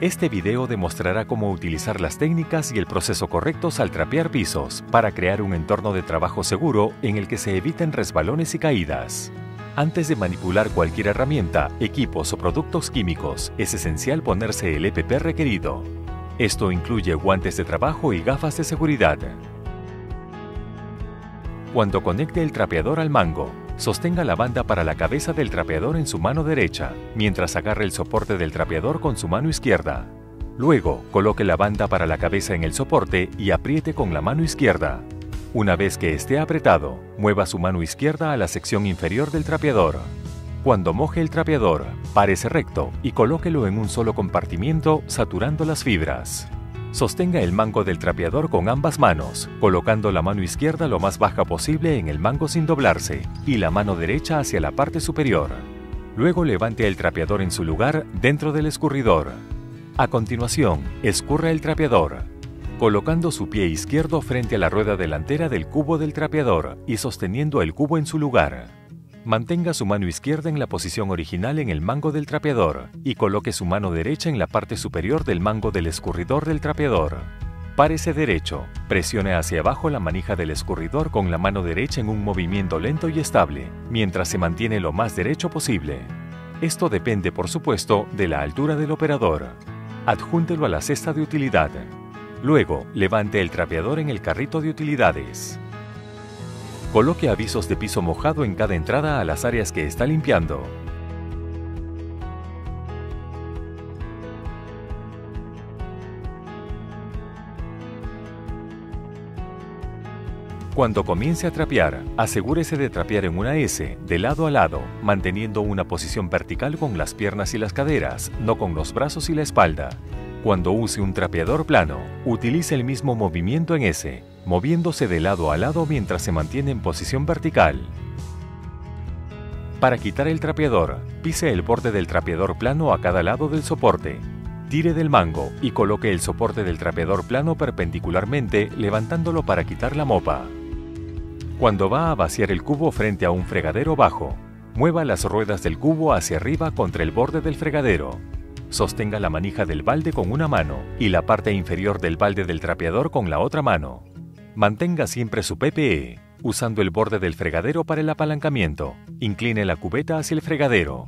Este video demostrará cómo utilizar las técnicas y el proceso correctos al trapear pisos para crear un entorno de trabajo seguro en el que se eviten resbalones y caídas. Antes de manipular cualquier herramienta, equipos o productos químicos, es esencial ponerse el EPP requerido. Esto incluye guantes de trabajo y gafas de seguridad. Cuando conecte el trapeador al mango, sostenga la banda para la cabeza del trapeador en su mano derecha, mientras agarre el soporte del trapeador con su mano izquierda. Luego, coloque la banda para la cabeza en el soporte y apriete con la mano izquierda. Una vez que esté apretado, mueva su mano izquierda a la sección inferior del trapeador. Cuando moje el trapeador, párese recto y colóquelo en un solo compartimiento saturando las fibras. Sostenga el mango del trapeador con ambas manos, colocando la mano izquierda lo más baja posible en el mango sin doblarse y la mano derecha hacia la parte superior. Luego levante el trapeador en su lugar dentro del escurridor. A continuación, escurra el trapeador, colocando su pie izquierdo frente a la rueda delantera del cubo del trapeador y sosteniendo el cubo en su lugar. Mantenga su mano izquierda en la posición original en el mango del trapeador y coloque su mano derecha en la parte superior del mango del escurridor del trapeador. Párese derecho, presione hacia abajo la manija del escurridor con la mano derecha en un movimiento lento y estable, mientras se mantiene lo más derecho posible. Esto depende, por supuesto, de la altura del operador. Adjúntelo a la cesta de utilidad. Luego, levante el trapeador en el carrito de utilidades. Coloque avisos de piso mojado en cada entrada a las áreas que está limpiando. Cuando comience a trapear, asegúrese de trapear en una S, de lado a lado, manteniendo una posición vertical con las piernas y las caderas, no con los brazos y la espalda. Cuando use un trapeador plano, utilice el mismo movimiento en S, moviéndose de lado a lado mientras se mantiene en posición vertical. Para quitar el trapeador, pise el borde del trapeador plano a cada lado del soporte. Tire del mango y coloque el soporte del trapeador plano perpendicularmente levantándolo para quitar la mopa. Cuando va a vaciar el cubo frente a un fregadero bajo, mueva las ruedas del cubo hacia arriba contra el borde del fregadero. Sostenga la manija del balde con una mano y la parte inferior del balde del trapeador con la otra mano. Mantenga siempre su PPE, usando el borde del fregadero para el apalancamiento. Incline la cubeta hacia el fregadero.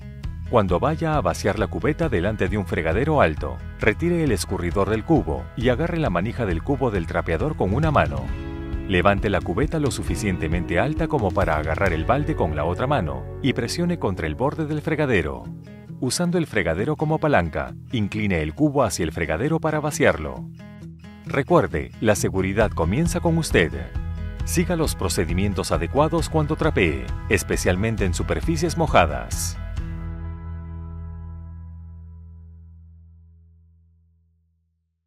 Cuando vaya a vaciar la cubeta delante de un fregadero alto, retire el escurridor del cubo y agarre la manija del cubo del trapeador con una mano. Levante la cubeta lo suficientemente alta como para agarrar el balde con la otra mano y presione contra el borde del fregadero. Usando el fregadero como palanca, incline el cubo hacia el fregadero para vaciarlo. Recuerde, la seguridad comienza con usted. Siga los procedimientos adecuados cuando trapee, especialmente en superficies mojadas.